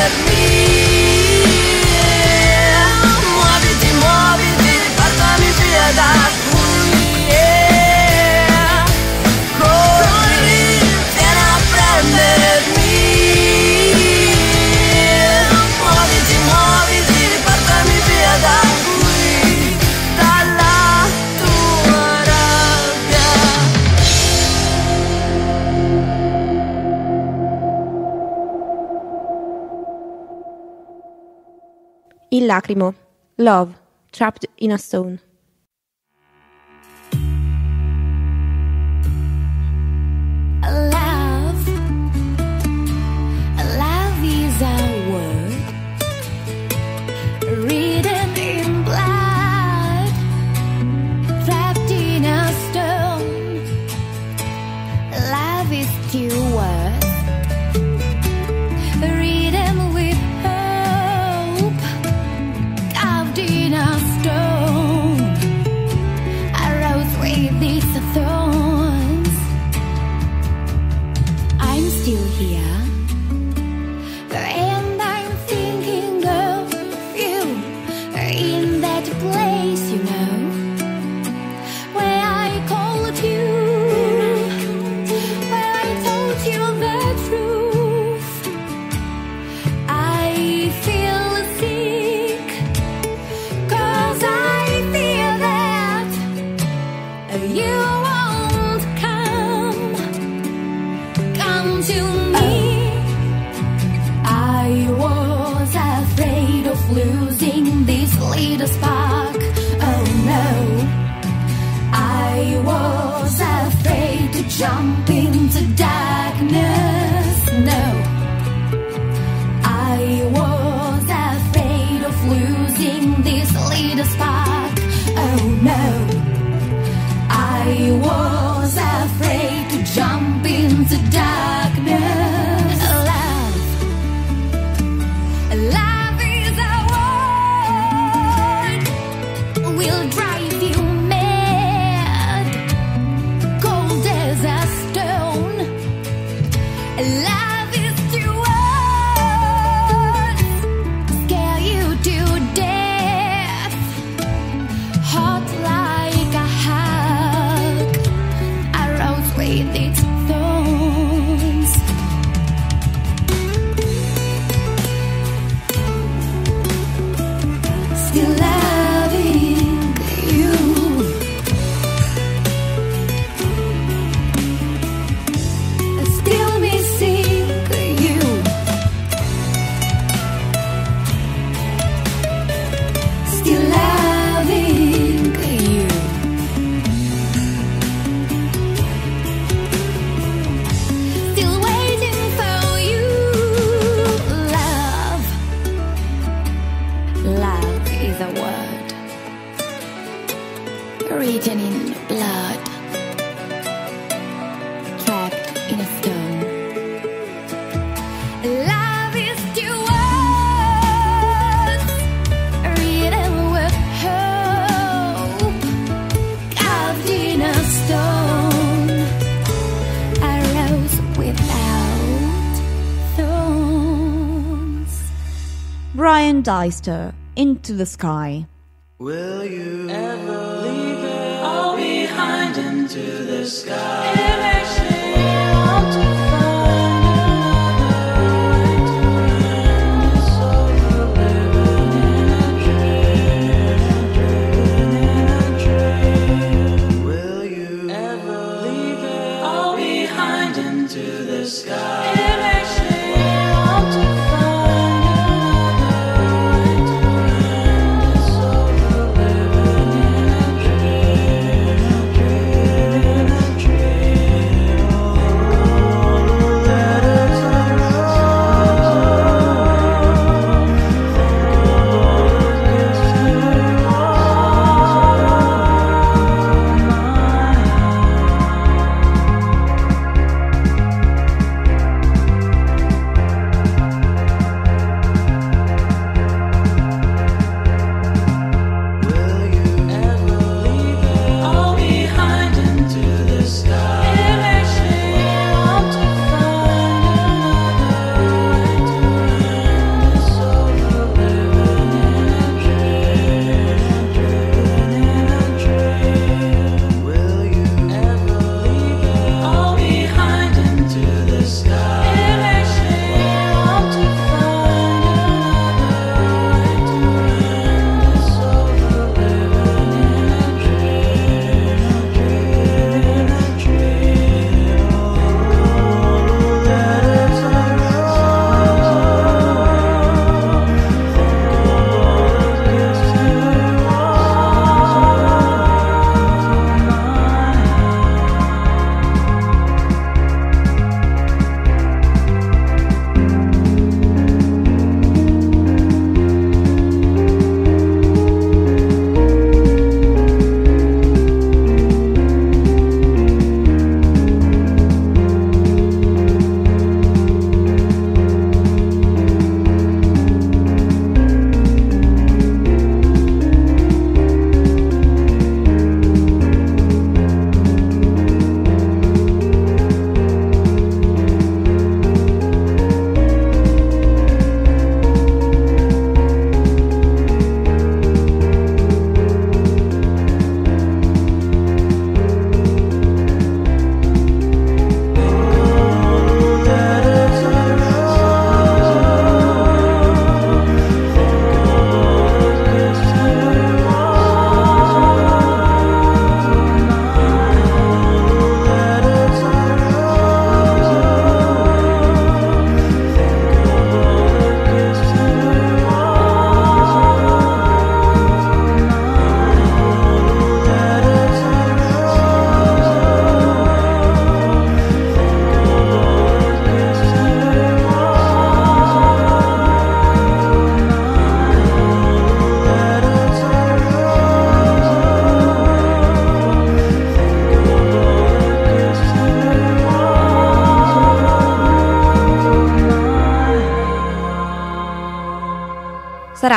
let me. Il lacrimo. Love. Trapped in a Stone. jump into darkness. No, I was afraid of losing this little spark. Oh no, I was afraid to jump into darkness. Brian Deister, Into the Sky. Will you ever leave it all behind into the sky?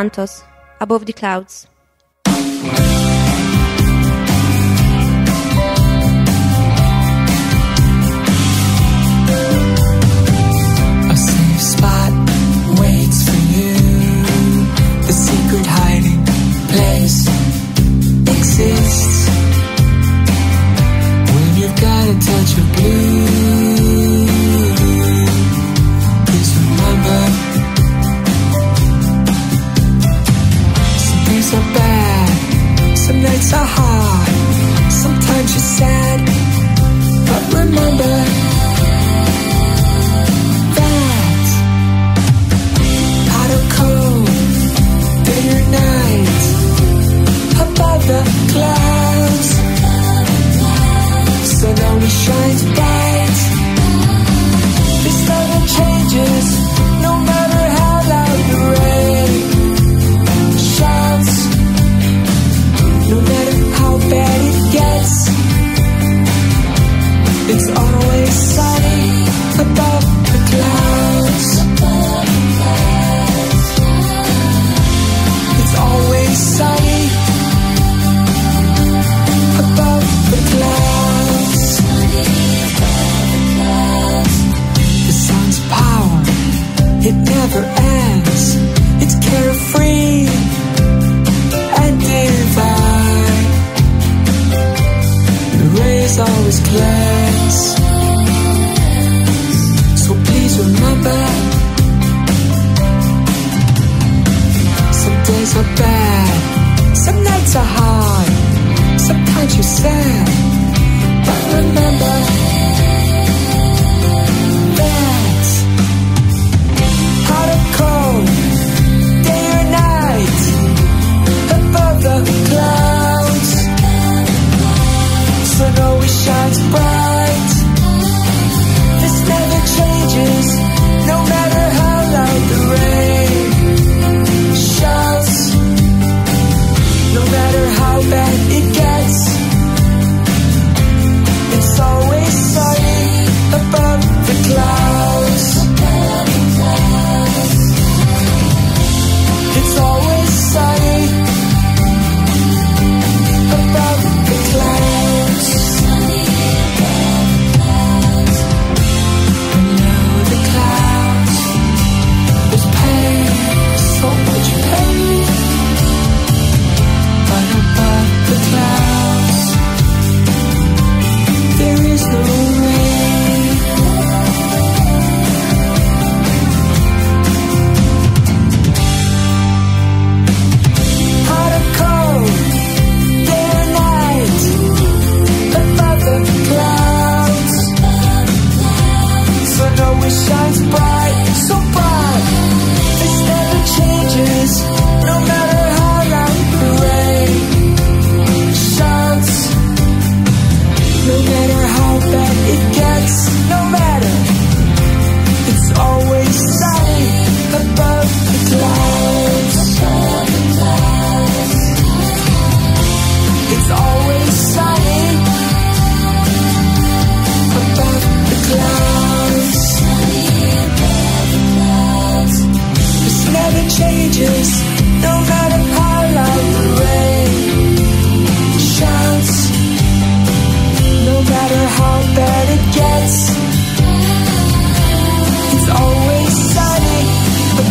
Santos, above the clouds. It's always sunny above.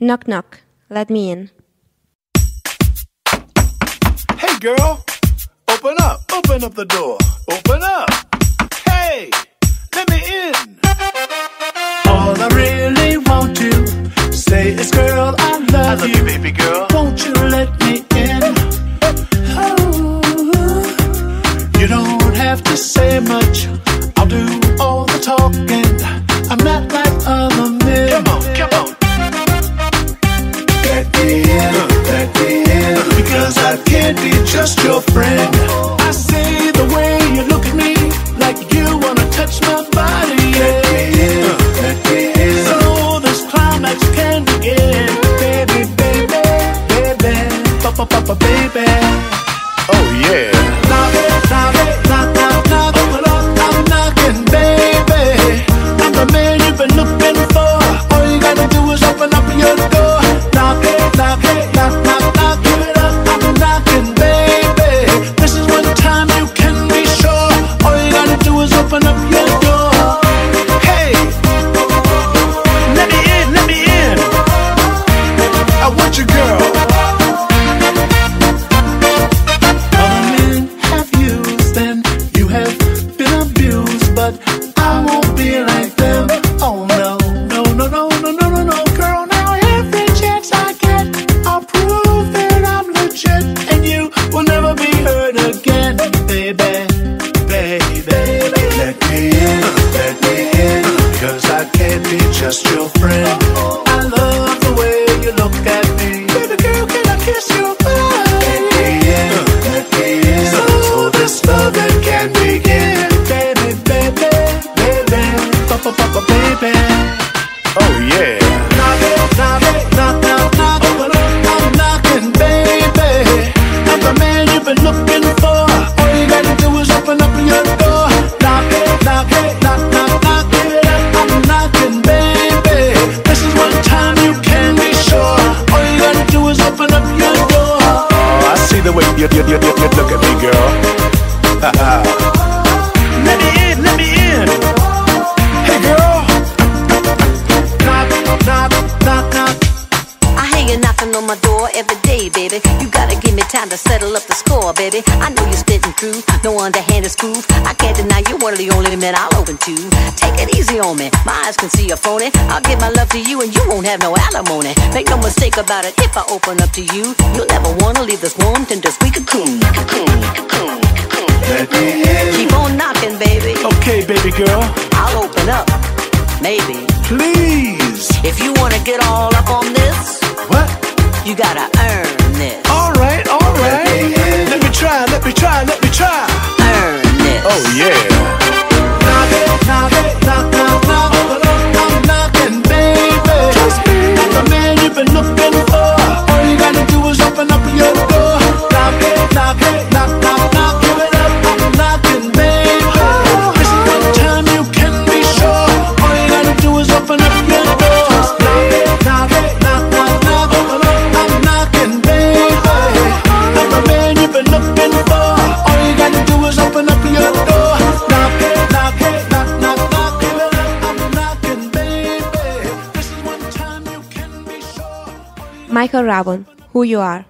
Knock, knock. Let me in. Hey, girl. Open up. Open up the door. Open up. Hey, let me in. All I really want to say is, girl, I love, I love you. you, baby girl. Won't you let me in? Oh, you don't have to say much. I'll do you, you, you, you, you look at me, girl. Uh-uh. let me in, let me in. Hey, girl. Knock, knock, knock, knock. I hear you knocking on my door every day, baby. You gotta give me time to settle up the score, baby. I know you're spitting through, no underhanded spoof. I can't deny you're one of the only men I'll open to. On me, My eyes can see a phony. I'll give my love to you and you won't have no alimony. Make no mistake about it, if I open up to you, you'll never wanna leave this warm, tender, sweet cocoon. Cocoon, cocoon, cocoon. Let me in. Keep on knocking, baby. Okay, baby girl. I'll open up, maybe. Please. If you wanna get all up on this, what? You gotta earn this. All right, all right. Let me, let me try, let me try, let me try. Earn this. Oh yeah. Michael a raven who you are.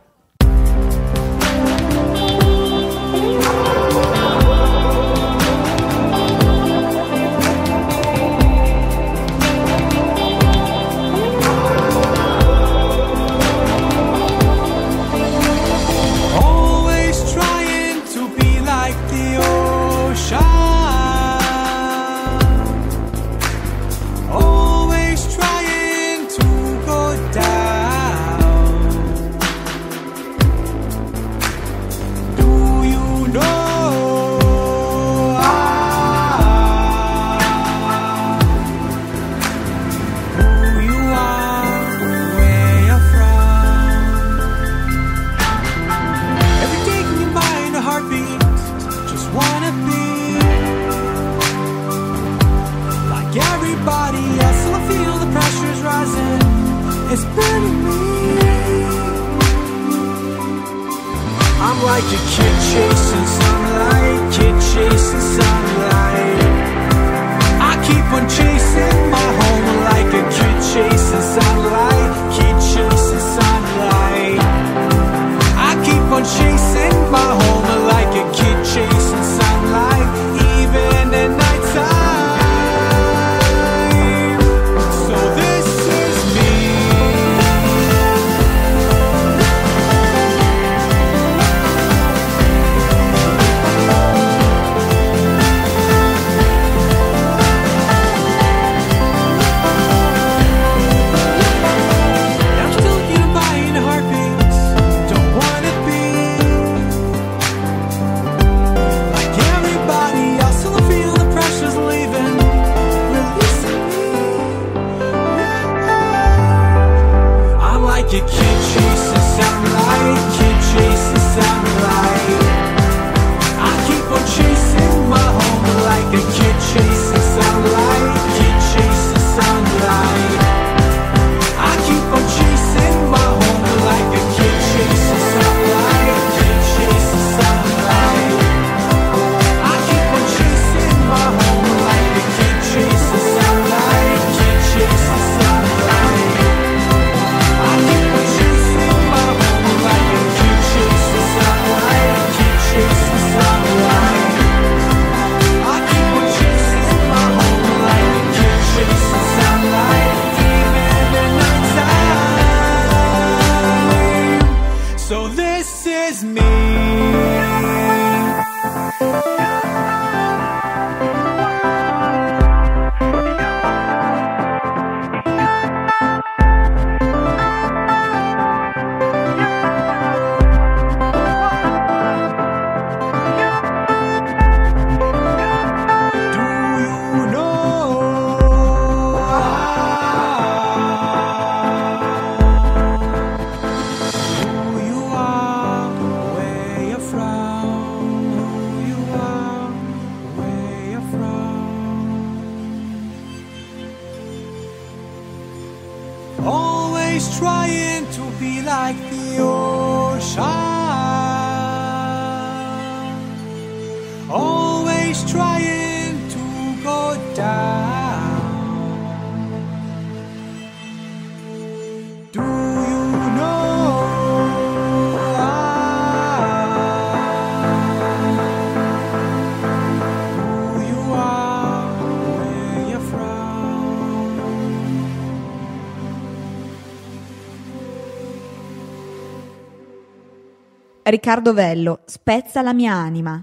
Riccardo Vello, spezza la mia anima.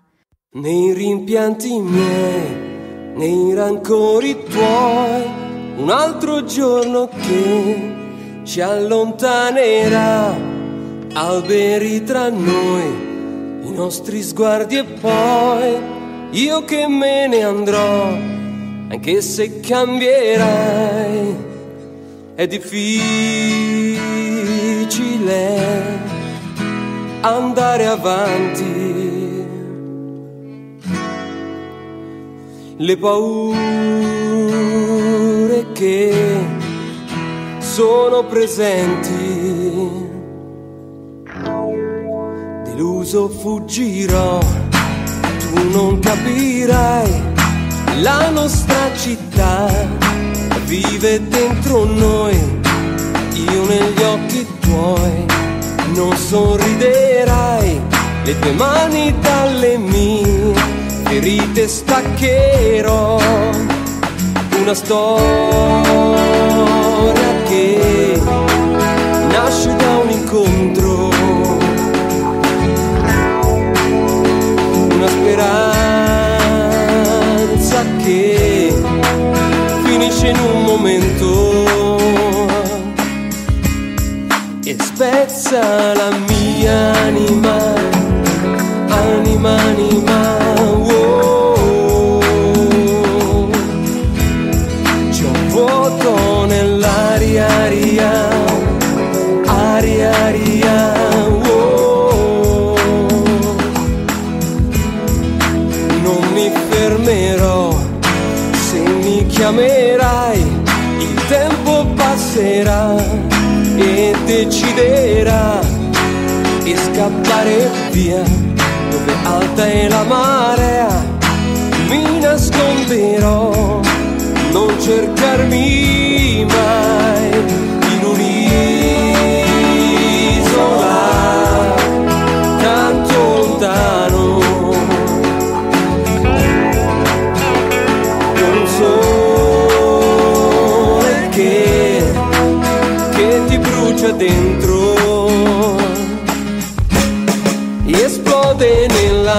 nei rimpianti miei, nei rancori tuoi, un altro giorno che ci allontanerà, alberi tra noi, i nostri sguardi e poi io che me ne andrò, anche se cambierai, è difficile andare avanti. le paure che sono presenti. Deluso fuggirò, tu non capirai, la nostra città vive dentro noi, io negli occhi tuoi non sorriderai, le tue mani dalle mie ferite staccherò. Una storia che nasce da un incontro, una speranza che finisce in un momento spezza la mia anima, anima, anima. Di scappare via dove alta è la marea. Mi nasconderò, non cercarmi mai in un'isola tanto lontano. Con un sole che, che ti brucia dentro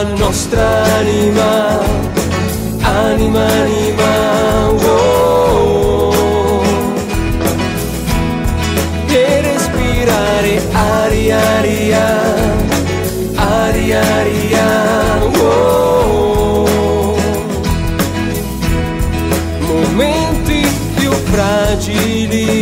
nostra anima, anima, anima, oh. e respirare aria, aria, aria, aria, oh. momenti più fragili,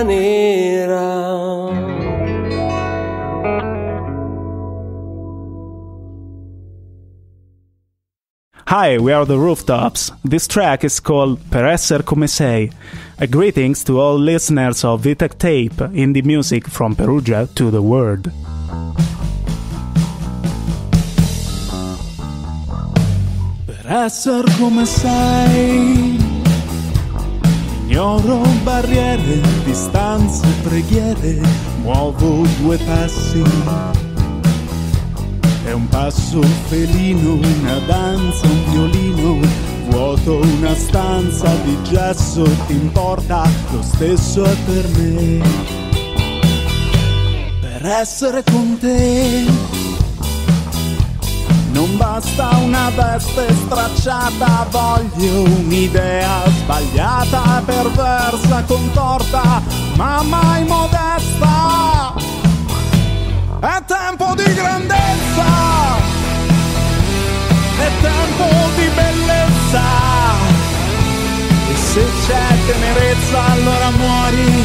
allontanerà. Hi, we are the Rooftops. This track is called Per esser come sei. A greetings to all listeners of Vitek Tape, indie music from Perugia to the world. Per essere come sei, ignoro barriere, distanze, preghiere, muovo due passi. È un passo felino, una danza, un violino, vuoto, un una stanza di gesso ti importa, lo stesso è per me. Per essere con te non basta una veste stracciata, voglio un'idea sbagliata, perversa, contorta, ma mai modesta. È tempo di grandezza, è tempo di bellezza. E se c'è tenerezza allora muori,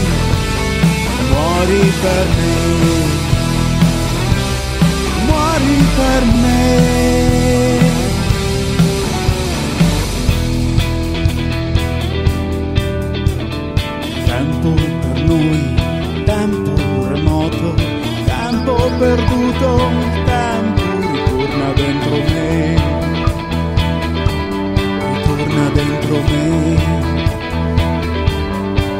muori per me muori per me. Tempo per noi, tempo remoto, tempo perduto, tempo ritorna dentro me, ritorna dentro me,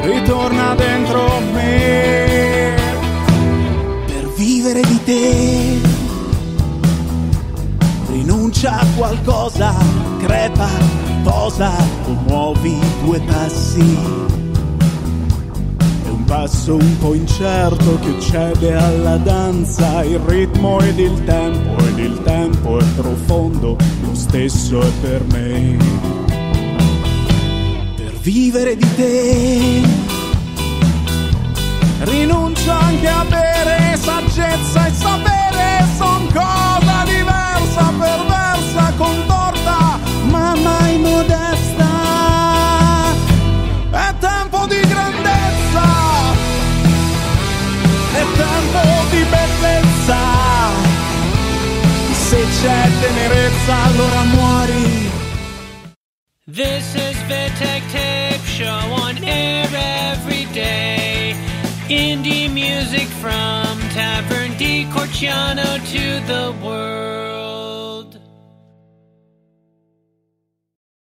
ritorna dentro me, per vivere di te rinuncia a qualcosa, crepa, posa o muovi due passi. È un passo un po' incerto che cede alla danza, il ritmo ed il tempo, ed il tempo è profondo, lo stesso è per me. Per vivere di te, rinuncio anche a bere saggezza e sapere son cosa diversa, ma mai modesta. È tempo di grandezza, è tempo di bellezza. Se c'è tenerezza allora muori. This is Vitec Tape Show on air every day. Indie music from Tavern di Corciano to the world.